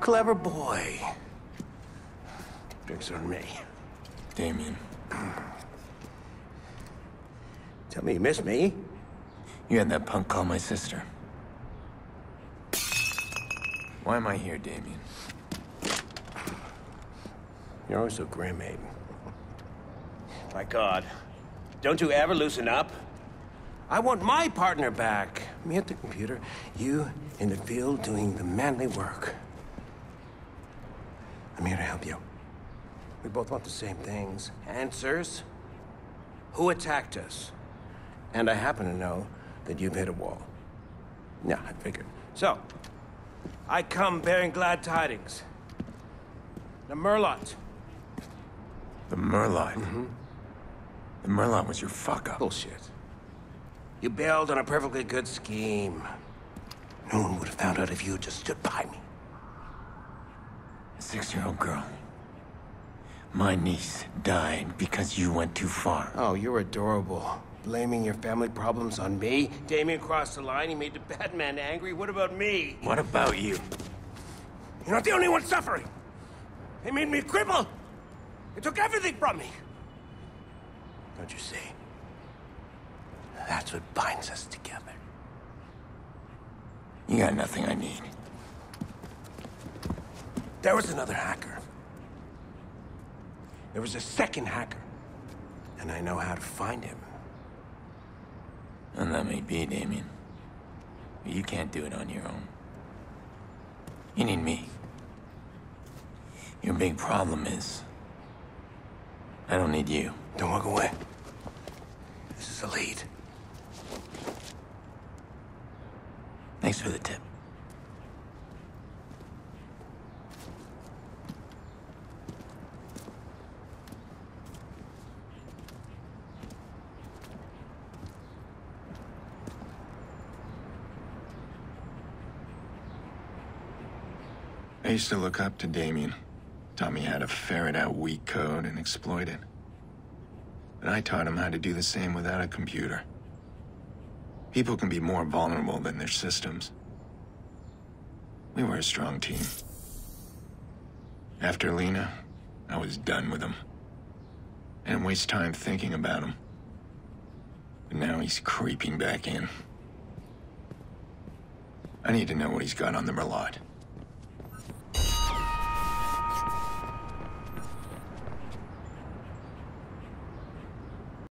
Clever boy. Drinks on me. Damien, Tell me you miss me. you had that punk call my sister. Why am I here, Damien? You're always so grim, Aiden. My God. Don't you ever loosen up? I want my partner back. Me at the computer, you in the field doing the manly work. I'm here to help you. We both want the same things. Answers. Who attacked us? And I happen to know that you've hit a wall. Yeah, I figured. So, I come bearing glad tidings. The Merlaut. The Merlaut. Mm-hmm. The Merlaut was your fuck up. Bullshit. You bailed on a perfectly good scheme. No one would have found out if you had just stood by me. A six-year-old girl. My niece died because you went too far. Oh, you're adorable. Blaming your family problems on me? Damien crossed the line, he made the Batman angry. What about me? What about you? You're not the only one suffering. They made me a cripple. They took everything from me. Don't you see? That's what binds us together. You got nothing I need. There was another hacker. There was a second hacker. And I know how to find him. And that may be, Damien. But you can't do it on your own. You need me. Your big problem is... I don't need you. Don't walk away. This is a lead. Thanks for the tip. I used to look up to Damien. Taught me how to ferret out weak code and exploit it. But I taught him how to do the same without a computer. People can be more vulnerable than their systems. We were a strong team. After Lena, I was done with him. Didn't waste time thinking about him. But now he's creeping back in. I need to know what he's got on the Merlaut.